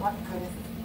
what could have